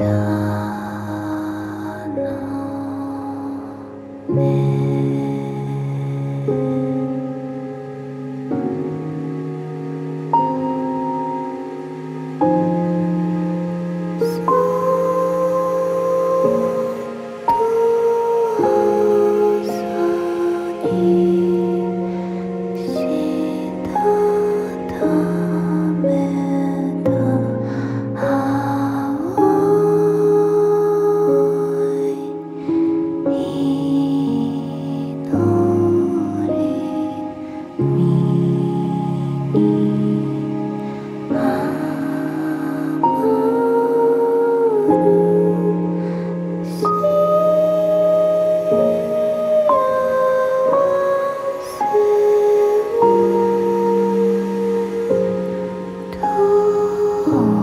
だの Oh.